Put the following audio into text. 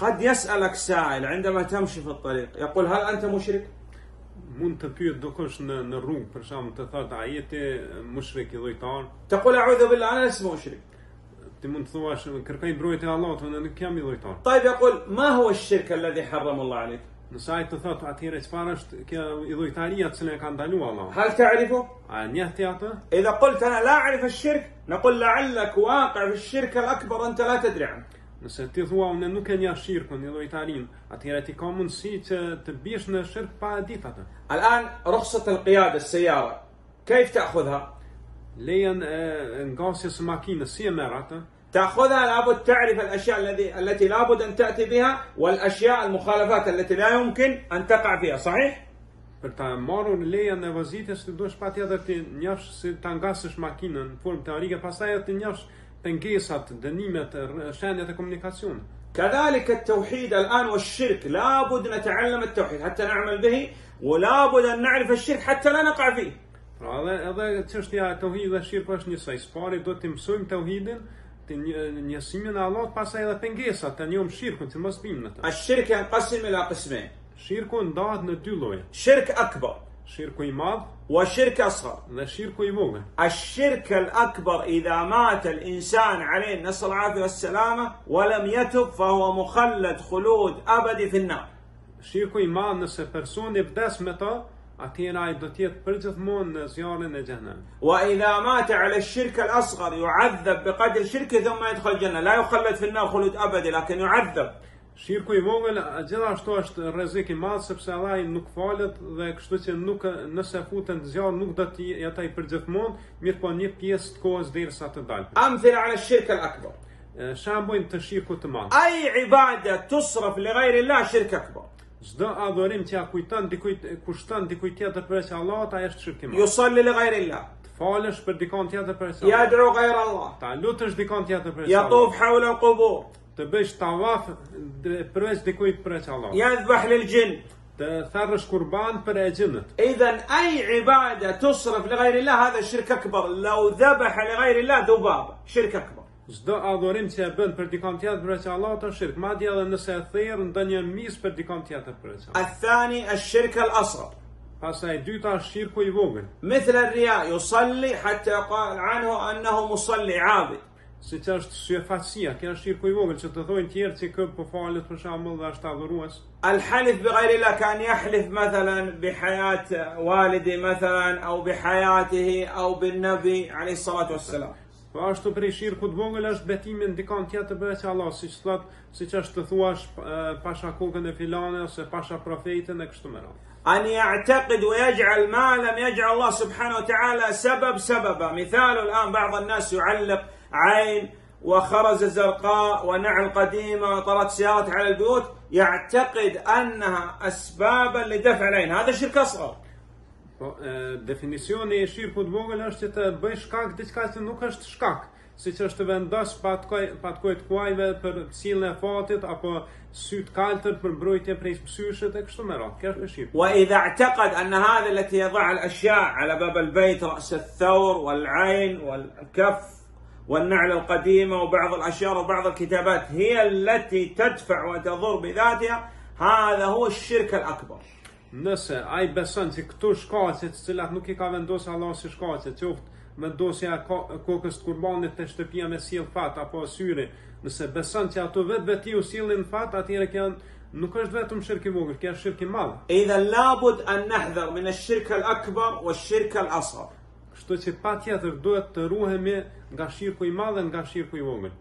قد يسألك سائل عندما تمشي في الطريق يقول هل أنت مشرك؟ مون تبي دوكوش نرو برشام تثار دعيتي مشرك يضيطان تقول أعوذ بالله أنا لست مشرك تمون تثواش كركاي برويتي الله وأنا كامي يضيطان طيب يقول ما هو الشرك الذي حرم الله عليك؟ نسايت تثار تعتير اسفارش يضيطانية تسنى كان دانو الله هل تعرفه؟ عن يهتياطة؟ إذا قلت أنا لا أعرف الشرك نقول لعلك واقع في الشرك الأكبر أنت لا تدري عنه Nëse ti thua unë nuk e njeh shirkun, i llojtarin, atëherë ti ka mundësi që të biesh në shirk pa e ditë atë. الآن رخصة القيادة السيارة كيف تأخذها؟ Lejen e ngasjes së makinës si e merr atë? تأخذها لابد تعرف الأشياء الذي التي لابد أن تأتي بها والأشياء المخالفات التي لا يمكن أن تقع فيها صحيح؟ Për ta marrur lejen e vozitjes, ti duhesh patjetër ti njefsh si ta ngasësh makinën në formë teorike, pastaj ti njefsh pengesat, dënimet, r- shenjat e komunikacionit. كذلك التوحيد الآن والشرك لابد نتعلم التوحيد حتى نعمل به ولابد أن نعرف الشرك حتى لا نقع فيه Pra edhe edhe çështja e tauhidit dhe shirku është njësoj. Spari do të mësojmë tauhidin, të një- njësimin e Allahut, pastaj edhe pengesat, të njohim shirkun, që mos bimë në të. الشرك ينقسم إلى قسمين Shirku ndahet në dy lloje. شرك أكبر I madh وشرك أصغر. i vogël. الشرك الأكبر إذا مات الإنسان عليه نسأل العافية والسلامة ولم يتب فهو مخلد خلود أبدي في النار. Shirku i madh nëse personi vdes me të, atëherë ai do të jetë përgjithmonë në zjarrin e xhenemit. وإذا مات على الشرك الأصغر يعذب بقدر شركه ثم يدخل الجنة. لا يخلد في النار خلود أبدي لكن يعذب. Shirku i vogël gjithashtu është rrezik i madh sepse Allah nuk falet dhe kështu që nuk nëse futen në zjarr nuk do të jetë ai përgjithmonë, mirë po një pjesë të kohës derisa të dalë. Amthil ala shirk al akbar. Shambojnë të shirku të madh. Ai ibada tusraf li ghayri Allah shirk akbar. Çdo adhurim që ja kujton dikujt kushton dikujt tjetër përveç Allahut, ai është shirk i madh. Yusalli li ghayri Allah falësh për dikon tjetër për Allah. Ja dro gajr Allah. Ta lutësh dikon tjetër për Allah. Ja tuf hawla qubur. Tawaf d- përveç dikujt përveç Allahut. يذبح للجن Të për e gjinët. إذا أي عبادة تصرف لغير الله هذا شرك أكبر لو ذبح لغير الله ذبابة شرك أكبر Çdo adhurim që e bën për dikon tjetër përveç Allahut është shirk. Madje edhe nëse e therr ndonjë mis për dikon tjetër përveç Allahut. الثاني الشرك الأصغر Pastaj e dyta është shirku i vogël. مثل الرياء يصلي حتى يقال عنه أنه مصلي عابد Siç është syefatësia, kjo është shirku i vogël që të thonë tjerë që kë po falet për shembull dhe është adhurues. الحلف بغير الله كان يحلف مثلا بحياة والدي مثلا أو بحياته أو بالنبي عليه الصلاة والسلام Po ashtu prej shirku të vogël është betimi në dikon tjetër përveç Allah, siç thot, siç është të thuash e, pasha kokën e filane ose pasha profetin e kështu me radhë. أن يعتقد ويجعل ما لم يجعل الله سبحانه وتعالى سبب سببا مثال الآن بعض الناس يعلق عين وخرز زرقاء ونعل قديمة وطرت سيارات على البيوت يعتقد أنها أسبابا لدفع العين هذا شرك أصغر Po e, definicioni i shirku të vogël është që të bëj shkak diçka që nuk është shkak, siç është të vendos patkoj patkoj të kuajve për cilën e fatit apo sy të kaltër për mbrojtje prej psyshit e kështu me radhë. Kjo është shirku. وإذا اعتقد أن هذا التي يضع الأشياء على باب البيت رأس الثور والعين والكف والنعل القديمة وبعض الأشياء وبعض الكتابات هي التي تدفع وتضر بذاتها هذا هو الشرك الأكبر nëse ai beson se këto shkaqe të cilat nuk i ka vendosur Allahu si shkaqe, qoftë vendosja e kokës të kurbanit te shtëpia me sill fat apo syri, nëse beson se ato vetë vetë u sillin fat, atëherë kanë nuk është vetëm shirk i vogël, kjo është shirk i madh. E Idha labud an nahdhar min ash-shirk al-akbar wa ash-shirk al-asghar. Kështu që patjetër duhet të ruhemi nga shirku i madh dhe nga shirku i vogël.